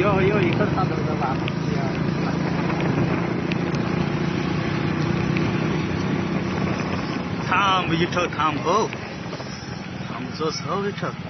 又又一个大头的吧头，第二，汤不一，汤不汤，不汤，不一，不。